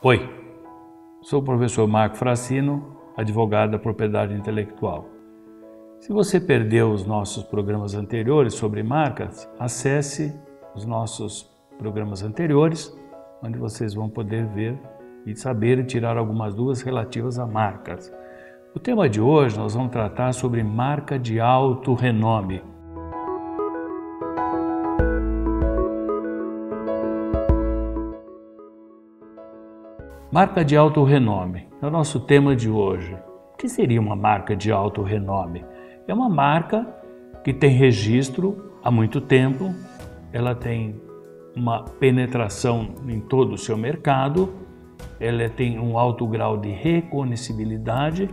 Oi, sou o professor Marco Fracino, advogado da propriedade intelectual. Se você perdeu os nossos programas anteriores sobre marcas, acesse os nossos programas anteriores, onde vocês vão poder ver e saber tirar algumas dúvidas relativas a marcas. O tema de hoje nós vamos tratar sobre marca de alto renome. Marca de alto renome é o nosso tema de hoje. O que seria uma marca de alto renome? É uma marca que tem registro há muito tempo, ela tem uma penetração em todo o seu mercado, ela tem um alto grau de reconhecibilidade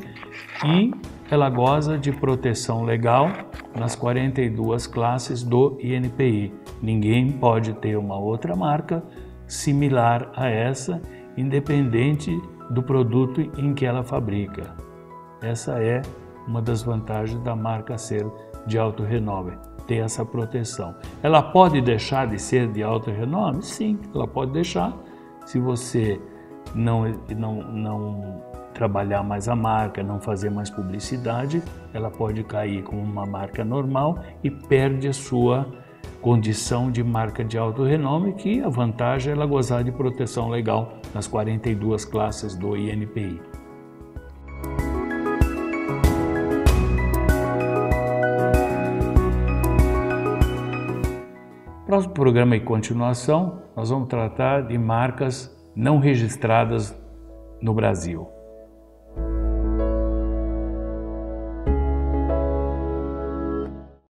e ela goza de proteção legal nas 42 classes do INPI. Ninguém pode ter uma outra marca similar a essa independente do produto em que ela fabrica. Essa é uma das vantagens da marca ser de alto renome, ter essa proteção. Ela pode deixar de ser de alto renome? Sim, ela pode deixar. Se você não, não, não trabalhar mais a marca, não fazer mais publicidade, ela pode cair como uma marca normal e perde a sua condição de marca de alto renome, que a vantagem é ela gozar de proteção legal nas 42 classes do INPI. Próximo programa e continuação, nós vamos tratar de marcas não registradas no Brasil.